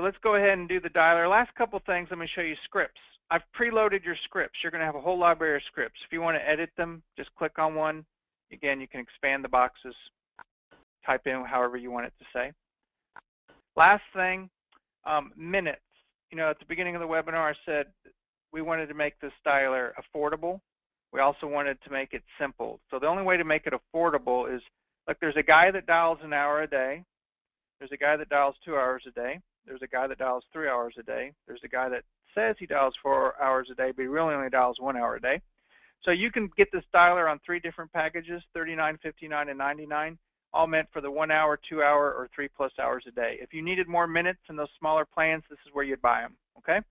let's go ahead and do the dialer. Last couple things, let me show you scripts. I've preloaded your scripts. You're going to have a whole library of scripts. If you want to edit them, just click on one. Again, you can expand the boxes, type in however you want it to say. Last thing, um, minutes. You know, at the beginning of the webinar, I said we wanted to make this dialer affordable. We also wanted to make it simple. So the only way to make it affordable is, look, there's a guy that dials an hour a day. There's a guy that dials two hours a day. There's a guy that dials three hours a day. There's a guy that says he dials four hours a day, but he really only dials one hour a day. So you can get this dialer on three different packages, 39, 59, and 99, all meant for the one hour, two hour, or three plus hours a day. If you needed more minutes in those smaller plans, this is where you'd buy them, okay?